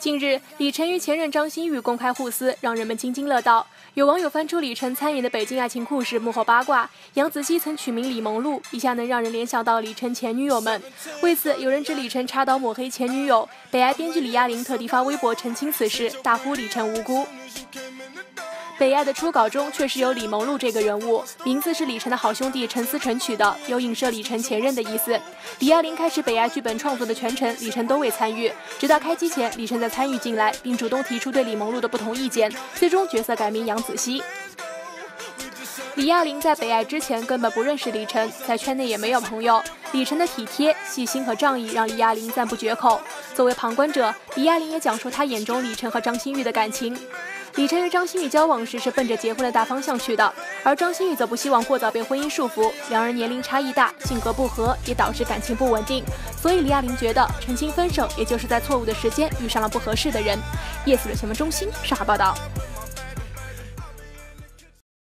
近日，李晨与前任张馨予公开互撕，让人们津津乐道。有网友翻出李晨参演的《北京爱情故事》幕后八卦，杨子熙曾取名李萌露，一下能让人联想到李晨前女友们。为此，有人指李晨插刀抹黑前女友，北爱编剧李亚玲特地发微博澄清此事，大呼李晨无辜。北爱的初稿中确实有李萌露这个人物，名字是李晨的好兄弟陈思诚取的，有影射李晨前任的意思。李亚玲开始北爱剧本创作的全程，李晨都未参与，直到开机前，李晨才参与进来，并主动提出对李萌露的不同意见，最终角色改名杨子熙。李亚玲在北爱之前根本不认识李晨，在圈内也没有朋友。李晨的体贴、细心和仗义让李亚玲赞不绝口。作为旁观者，李亚玲也讲述她眼中李晨和张馨予的感情。李晨与张馨予交往时是奔着结婚的大方向去的，而张馨予则不希望过早被婚姻束缚。两人年龄差异大，性格不合，也导致感情不稳定。所以李亚玲觉得澄清分手，也就是在错误的时间遇上了不合适的人。夜色的新闻中心上海报道。